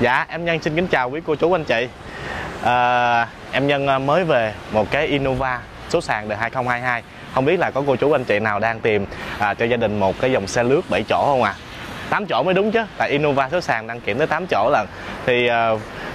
Dạ em Nhân xin kính chào quý cô chú anh chị. À, Em Nhân à, mới về một cái Innova số sàn đời 2022 Không biết là có cô chú anh chị nào đang tìm à, cho gia đình một cái dòng xe lướt 7 chỗ không ạ? À? 8 chỗ mới đúng chứ Tại Innova số sàn đăng kiểm tới 8 chỗ lần. Thì à,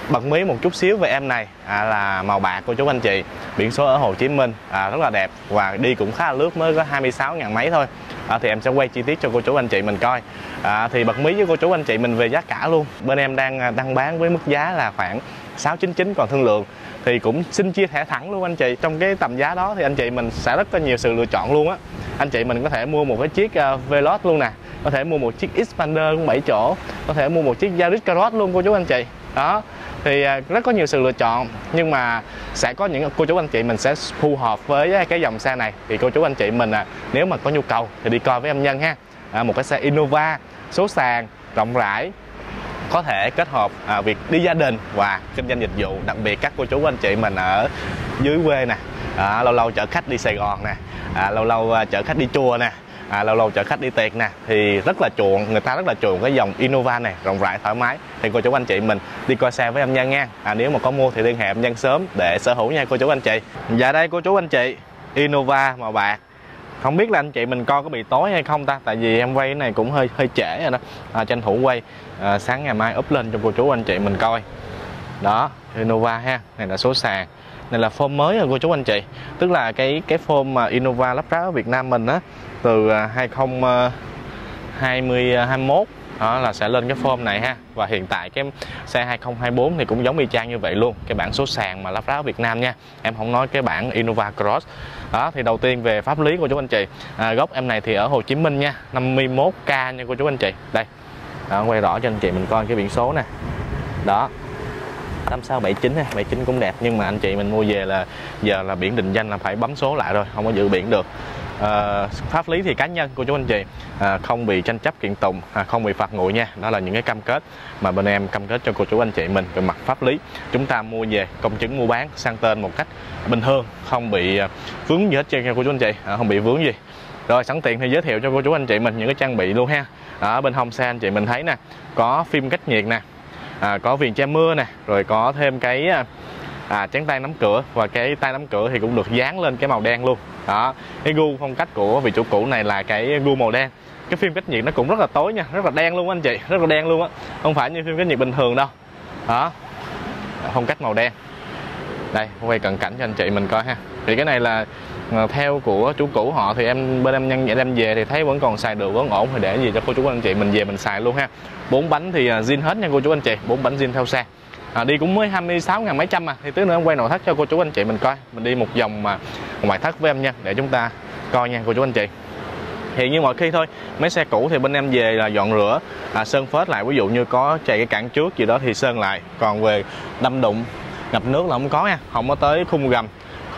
bật mí một chút xíu về em này. À, là màu bạc cô chú anh chị. Biển số ở Hồ Chí Minh à, rất là đẹp. Và đi cũng khá là lướt mới có 26 ngàn mấy thôi à, thì em sẽ quay chi tiết cho cô chú anh chị mình coi. À, thì bật mí với cô chú anh chị mình về giá cả luôn. Bên em đang à, đăng bán với mức giá là khoảng 699 còn thương lượng. Thì cũng xin chia thẻ thẳng luôn anh chị trong cái tầm giá đó thì anh chị mình sẽ rất có nhiều sự lựa chọn luôn á. Anh chị mình có thể mua một cái chiếc uh, Veloz luôn nè có thể mua một chiếc Xpander cũng 7 chỗ có thể mua một chiếc Yaris Cross luôn cô chú anh chị. Đó thì à, rất có nhiều sự lựa chọn nhưng mà sẽ có những cô chú anh chị mình sẽ phù hợp với à, cái dòng xe này. Thì cô chú anh chị mình à, nếu mà có nhu cầu thì đi coi với em nhân ha. À, một cái xe Innova số sàn rộng rãi có thể kết hợp à, việc đi gia đình và kinh doanh dịch vụ. Đặc biệt các cô chú anh chị mình ở dưới quê nè à, lâu lâu chở khách đi Sài Gòn nè à, lâu lâu à, chở khách đi chùa nè à, lâu lâu chở khách đi tiệc nè thì rất là chuộng người ta rất là chuộng cái dòng Innova này rộng rãi thoải mái. Thì cô chú anh chị mình đi coi xe với em nhan nha. À, nếu mà có mua thì liên hệ em nhân sớm để sở hữu nha cô chú anh chị. Và đây cô chú anh chị Innova màu bạc. Không biết là anh chị mình coi có bị tối hay không ta? Tại vì em quay cái này cũng hơi hơi trễ rồi đó. À, tranh thủ quay à, sáng ngày mai up lên cho cô chú anh chị mình coi. Đó Innova ha này là số sàn này là form mới rồi cô chú anh chị? Tức là cái cái form mà Innova lắp ráp ở Việt Nam mình á từ à, 2021 à, đó là sẽ lên cái form này ha. Và hiện tại cái xe 2024 thì cũng giống y chang như vậy luôn cái bản số sàn mà lắp ráp ở Việt Nam nha. Em không nói cái bản Innova Cross. Đó thì đầu tiên về pháp lý của chú anh chị. À, gốc em này thì ở Hồ Chí Minh nha 51k nha cô chú anh chị. Đây đó, quay rõ cho anh chị mình coi cái biển số nè. Đó. 8679 ha 79 cũng đẹp nhưng mà anh chị mình mua về là giờ là biển định danh là phải bấm số lại rồi không có giữ biển được. À, pháp lý thì cá nhân của chú anh chị. À, không bị tranh chấp kiện tụng à, không bị phạt nguội nha đó là những cái cam kết mà bên em cam kết cho cô chú anh chị mình về mặt pháp lý. Chúng ta mua về công chứng mua bán sang tên một cách bình thường không bị ờ, vướng gì hết trơn cô chú anh chị. À, không bị vướng gì. Rồi sẵn tiện thì giới thiệu cho cô chú anh chị mình những cái trang bị luôn ha. Ở bên hông xe anh chị mình thấy nè có phim cách nhiệt nè à, có viền che mưa nè rồi có thêm cái à, à, chén tay nắm cửa và cái tay nắm cửa thì cũng được dán lên cái màu đen luôn. Đó cái gu phong cách của vị chủ cũ này là cái gu màu đen. Cái phim cách nhiệt nó cũng rất là tối nha rất là đen luôn anh chị rất là đen luôn á không phải như phim cách nhiệt bình thường đâu. Đó phong cách màu đen. Đây quay cận cảnh cho anh chị mình coi ha. Thì cái này là Ờ, theo của chủ cũ họ thì em bên em nhân em về thì thấy vẫn còn xài được vẫn ổn thì để gì cho cô chú anh chị mình về mình xài luôn ha. Bốn bánh thì à, zin hết nha cô chú anh chị bốn bánh zin theo xe. À, đi cũng mới 26 ngàn mấy trăm mà thì tí nữa em quay nội thất cho cô chú anh chị mình coi. Mình đi một vòng mà ngoại thất với em nha để chúng ta coi nha cô chú anh chị. Thì như mọi khi thôi mấy xe cũ thì bên em về là dọn rửa à, sơn phết lại. Ví dụ như có chạy cái cản trước gì đó thì sơn lại. Còn về đâm đụng ngập nước là không có nha không có tới khung gầm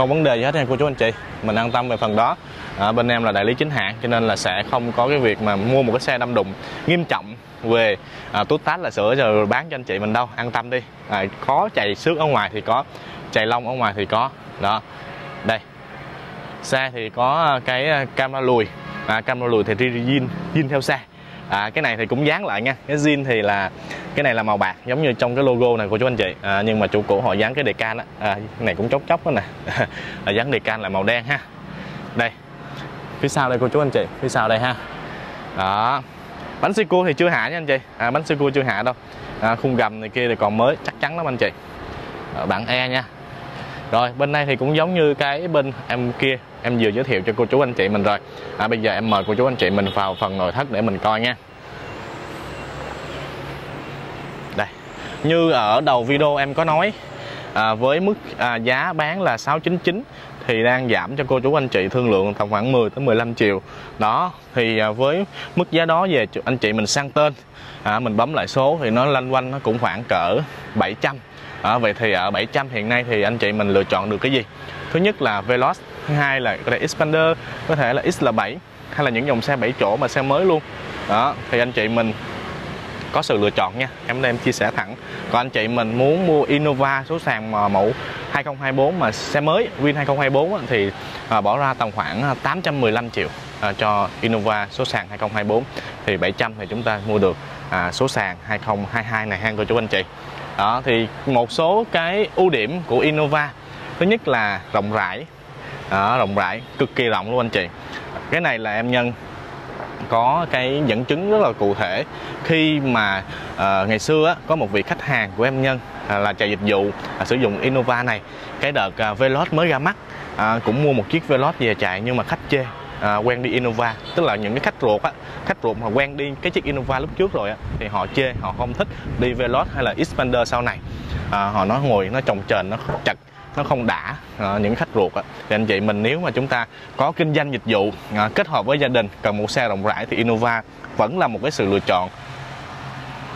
không vấn đề gì hết nha cô chú anh chị. Mình an tâm về phần đó. À, bên em là đại lý chính hãng cho nên là sẽ không có cái việc mà mua một cái xe đâm đụng nghiêm trọng về à, tút tát là sửa rồi bán cho anh chị mình đâu. An tâm đi. À, có chạy xước ở ngoài thì có chạy lông ở ngoài thì có. Đó. Đây. Xe thì có cái à, camera lùi. À, camera lùi thì zin zin theo xe à, cái này thì cũng dán lại nha. Cái zin thì là cái này là màu bạc giống như trong cái logo này của chú anh chị. À, nhưng mà chủ cũ họ dán cái đề can á. À, cái này cũng chốc chốc đó nè. À, dán đề can là màu đen ha. Đây. Phía sau đây cô chú anh chị phía sau đây ha. Đó. Bánh xe cua thì chưa hạ nha anh chị. À, bánh xe cua chưa hạ đâu. À, khung gầm này kia thì còn mới chắc chắn lắm anh chị. À, bạn e nha rồi bên này thì cũng giống như cái bên em kia em vừa giới thiệu cho cô chú anh chị mình rồi. À, bây giờ em mời cô chú anh chị mình vào phần nội thất để mình coi nha. Đây như ở đầu video em có nói à, với mức à, giá bán là 699 thì đang giảm cho cô chú anh chị thương lượng tầm khoảng 10 tới 15 triệu. Đó thì à, với mức giá đó về anh chị mình sang tên. À, mình bấm lại số thì nó lanh quanh nó cũng khoảng cỡ 700 à, vậy thì ở 700 hiện nay thì anh chị mình lựa chọn được cái gì? Thứ nhất là Veloz thứ hai là có thể Xpander có thể là XL7 hay là những dòng xe 7 chỗ mà xe mới luôn. Đó thì anh chị mình có sự lựa chọn nha. Em em chia sẻ thẳng. Còn anh chị mình muốn mua Innova số sàn mà mẫu 2024 mà xe mới Win 2024 thì à, bỏ ra tầm khoảng à, 815 triệu à, cho Innova số sàn 2024 thì 700 thì chúng ta mua được à, số sàn 2022 này hang cô chú anh chị đó thì một số cái ưu điểm của Innova. Thứ nhất là rộng rãi. Đó, rộng rãi cực kỳ rộng luôn anh chị. Cái này là em nhân có cái dẫn chứng rất là cụ thể khi mà uh, ngày xưa á, có một vị khách hàng của em nhân à, là chạy dịch vụ à, sử dụng Innova này. Cái đợt à, uh, Veloz mới ra mắt à, cũng mua một chiếc Veloz về chạy nhưng mà khách chê à, quen đi Innova. Tức là những cái khách ruột á khách ruột mà quen đi cái chiếc Innova lúc trước rồi á thì họ chê họ không thích đi Veloz hay là Xpander sau này. À, họ nói ngồi nó trồng trền nó chặt nó không đã à, những khách ruột á. Thì anh chị mình nếu mà chúng ta có kinh doanh dịch vụ à, kết hợp với gia đình cần một xe rộng rãi thì Innova vẫn là một cái sự lựa chọn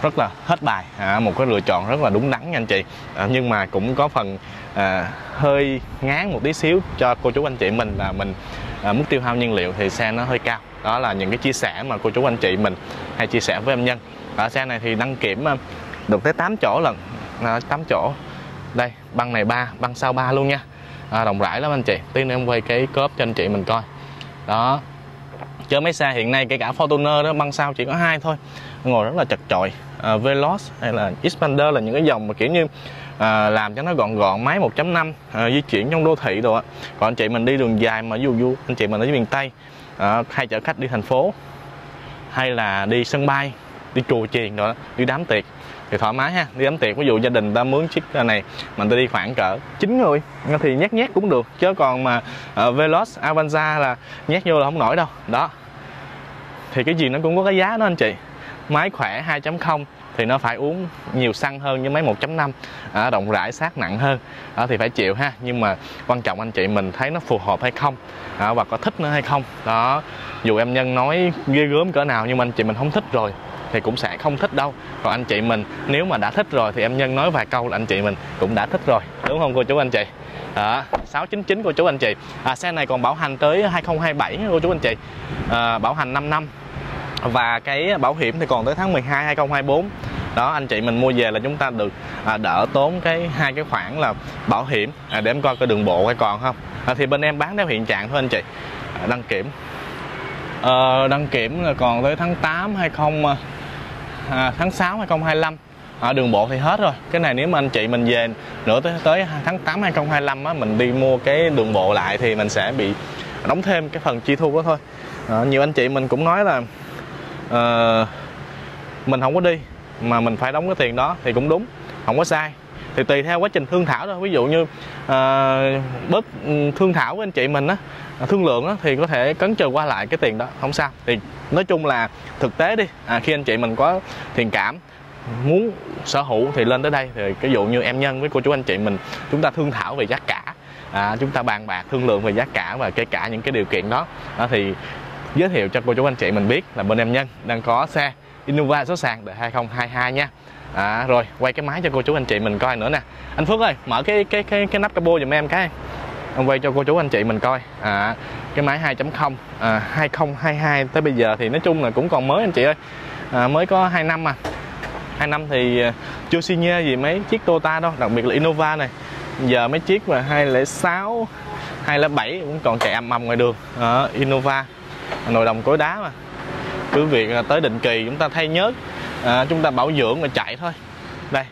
rất là hết bài. À, một cái lựa chọn rất là đúng đắn nha anh chị. À, nhưng mà cũng có phần à, hơi ngán một tí xíu cho cô chú anh chị mình là mình à, mức tiêu hao nhiên liệu thì xe nó hơi cao. Đó là những cái chia sẻ mà cô chú anh chị mình hay chia sẻ với em nhân. Ở xe này thì đăng kiểm à, được tới 8 chỗ lần. À, 8 chỗ. Đây băng này ba băng sau ba luôn nha. À, rộng rãi lắm anh chị. Tí nữa em quay cái cốp cho anh chị mình coi. Đó. Chứ mấy xe hiện nay kể cả Fortuner đó băng sau chỉ có hai thôi. Ngồi rất là chật chội. À, Veloz hay là Xpander là những cái dòng mà kiểu như à, làm cho nó gọn gọn máy 1.5 à, di chuyển trong đô thị đồ ạ còn anh chị mình đi đường dài mà dù du anh chị mình ở miền Tây à, hay chở khách đi thành phố hay là đi sân bay đi chùa chiền rồi đi đám tiệc thì thoải mái ha. Đi đám tiệc ví dụ gia đình ta mướn chiếc này mình ta đi khoảng cỡ 9 người thì nhét nhét cũng được. Chứ còn mà uh, Veloz Avanza là nhét vô là không nổi đâu. Đó. Thì cái gì nó cũng có cái giá đó anh chị. Máy khỏe 2.0 thì nó phải uống nhiều xăng hơn như máy 1.5 à, rộng rãi sát nặng hơn. À, thì phải chịu ha. Nhưng mà quan trọng anh chị mình thấy nó phù hợp hay không à, và có thích nó hay không. Đó dù em nhân nói ghê gớm cỡ nào nhưng mà anh chị mình không thích rồi thì cũng sẽ không thích đâu. Còn anh chị mình nếu mà đã thích rồi thì em nhân nói vài câu là anh chị mình cũng đã thích rồi đúng không cô chú anh chị? Đó 699 cô chú anh chị. À, xe này còn bảo hành tới 2027 cô chú anh chị. À, bảo hành 5 năm. Và cái bảo hiểm thì còn tới tháng 12 2024 đó anh chị mình mua về là chúng ta được à, đỡ tốn cái hai cái khoản là bảo hiểm. À, để em coi cái đường bộ hay còn không. À, thì bên em bán theo hiện trạng thôi anh chị. À, đăng kiểm. À, đăng kiểm là còn tới tháng 8 20 à, à, tháng 6 2025 ở đường bộ thì hết rồi. Cái này nếu mà anh chị mình về nữa tới tới tháng 8 2025 á mình đi mua cái đường bộ lại thì mình sẽ bị đóng thêm cái phần chi thu đó thôi. À, nhiều anh chị mình cũng nói là uh, mình không có đi mà mình phải đóng cái tiền đó thì cũng đúng không có sai. Thì tùy theo quá trình thương thảo thôi. Ví dụ như à, bớt ừ, thương thảo với anh chị mình á thương lượng á, thì có thể cấn trừ qua lại cái tiền đó không sao. Thì nói chung là thực tế đi à, khi anh chị mình có thiện cảm muốn sở hữu thì lên tới đây. Thì ví dụ như em nhân với cô chú anh chị mình chúng ta thương thảo về giá cả à, chúng ta bàn bạc thương lượng về giá cả và kể cả những cái điều kiện đó. À, thì giới thiệu cho cô chú anh chị mình biết là bên em nhân đang có xe. Innova số sàn đời 2022 nha. À, rồi quay cái máy cho cô chú anh chị mình coi nữa nè. Anh Phước ơi mở cái cái cái cái nắp capo giùm em cái. Em quay cho cô chú anh chị mình coi. À, cái máy 2.0 à, 2022 tới bây giờ thì nói chung là cũng còn mới anh chị ơi. À, mới có 2 năm mà 2 năm thì à, chưa xi nhê gì mấy chiếc Toyota đâu đặc biệt là Innova này. Giờ mấy chiếc mà 206 207 cũng còn chạy âm ầm ngoài đường. À, Innova nồi đồng cối đá mà cứ việc à, tới định kỳ chúng ta thay nhớt à, chúng ta bảo dưỡng và chạy thôi. Đây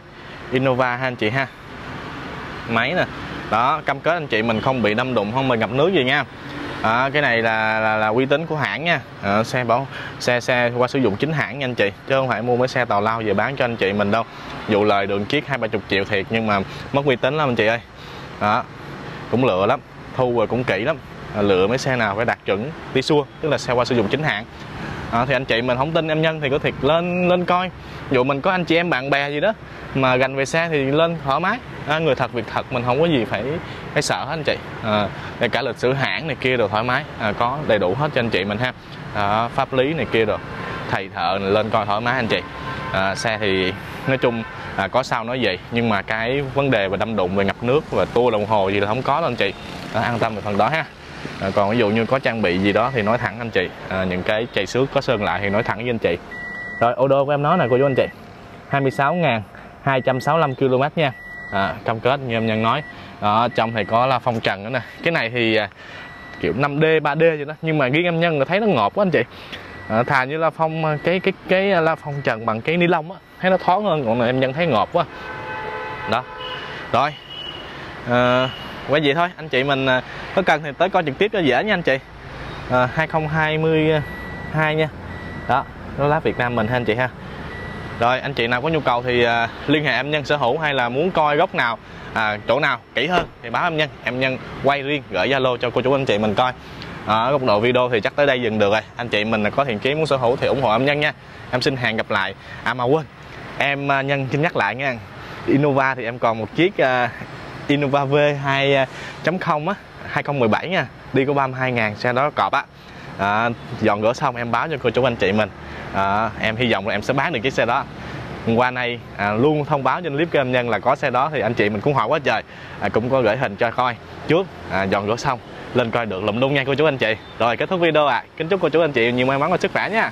Innova ha anh chị ha. Máy nè. Đó cam kết anh chị mình không bị đâm đụng không bị ngập nước gì nha. À, cái này là, là là uy tín của hãng nha. À, xe bảo xe xe qua sử dụng chính hãng nha anh chị chứ không phải mua mấy xe tàu lao về bán cho anh chị mình đâu. Dụ lời đường chiếc hai ba chục triệu thiệt nhưng mà mất uy tín lắm anh chị ơi. Đó cũng lựa lắm thu rồi cũng kỹ lắm. À, lựa mấy xe nào phải đạt chuẩn đi xua tức là xe qua sử dụng chính hãng à, thì anh chị mình không tin em nhân thì có thiệt lên lên coi. Dụ mình có anh chị em bạn bè gì đó mà gành về xe thì lên thoải mái. À, người thật việc thật mình không có gì phải phải sợ hết anh chị. À, cả lịch sử hãng này kia rồi thoải mái. À, có đầy đủ hết cho anh chị mình ha. À, pháp lý này kia rồi thầy thợ này lên coi thoải mái anh chị. À, xe thì nói chung à, có sao nói gì nhưng mà cái vấn đề về đâm đụng về ngập nước và tua đồng hồ gì là không có đâu anh chị. À, an tâm về phần đó ha à, còn ví dụ như có trang bị gì đó thì nói thẳng anh chị. À, những cái chạy xước có sơn lại thì nói thẳng với anh chị. Rồi ô đô của em nói nè cô chú anh chị. 26.265 km nha. À, cam kết như em nhân nói. Đó, trong thì có là phong trần nữa nè. Cái này thì à, kiểu 5D 3D vậy đó. Nhưng mà riêng em nhân là thấy nó ngọt quá anh chị. À, thà như là phong à, cái cái cái à, la phong trần bằng cái ni lông á thấy nó thoáng hơn. Còn này em nhân thấy ngọt quá. Đó. Rồi. À, quay vậy thôi anh chị mình à, có cần thì tới coi trực tiếp cho dễ nha anh chị. À, 2022 nha. Đó nó lá Việt Nam mình ha anh chị ha. Rồi anh chị nào có nhu cầu thì à, liên hệ em nhân sở hữu hay là muốn coi góc nào à, chỗ nào kỹ hơn thì báo em nhân. Em nhân quay riêng gửi zalo cho cô chú anh chị mình coi. Ở góc độ video thì chắc tới đây dừng được rồi. Anh chị mình có thiện chí muốn sở hữu thì ủng hộ em nhân nha. Em xin hẹn gặp lại. À mà quên em à, nhân xin nhắc lại nha. Innova thì em còn một chiếc uh, Innova V 2.0 á 2017 nha. Đi có 32 ngàn xe đó cọp á. À, dọn gỡ xong em báo cho cô chú anh chị mình. À, em hy vọng là em sẽ bán được chiếc xe đó. Qua nay à, luôn thông báo trên clip của em nhân là có xe đó thì anh chị mình cũng hỏi quá trời. À, cũng có gửi hình cho coi. Trước à, dọn gỡ xong lên coi được lụm luôn nha cô chú anh chị. Rồi kết thúc video ạ. À. kính chúc cô chú anh chị nhiều may mắn và sức khỏe nha.